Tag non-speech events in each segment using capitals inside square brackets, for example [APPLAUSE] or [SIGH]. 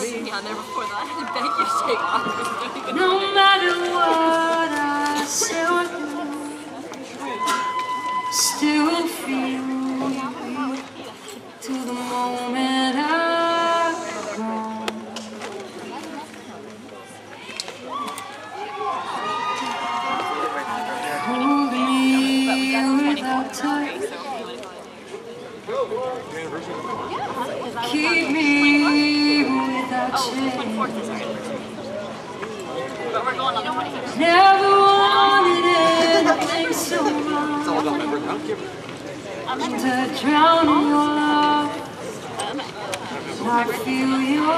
me on there before that. I beg you to take off. [LAUGHS] No matter what I say or do, still feel you to the moment I've gone. Hold me without touch. Keep me without oh, change. But we're going on the 25th. Never wanted anything so much to drown in your love. I feel your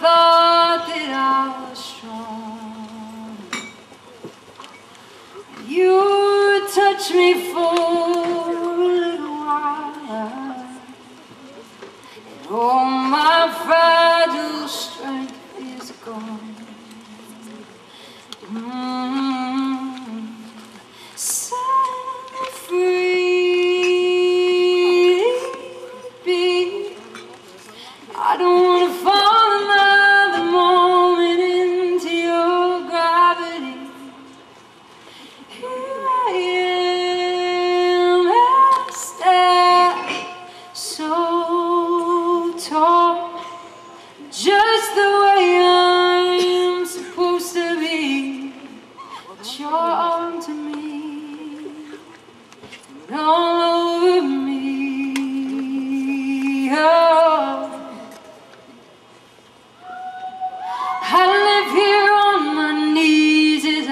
thought that I was strong. You touched me for a little while. And all my fragile strength is gone. Mm. Put your arm to me, and all over me. Oh. I live here on my knees as I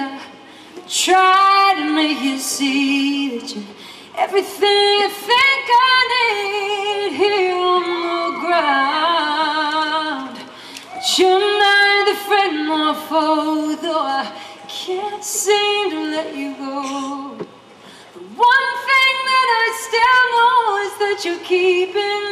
try to make you see that you're everything I think I need here on the ground. But you're neither friend nor foe, though I can't seem to let you go. The one thing that I still know is that you're keeping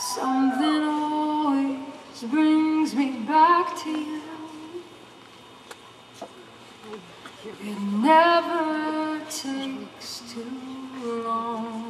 Something always brings me back to you. It never takes too long.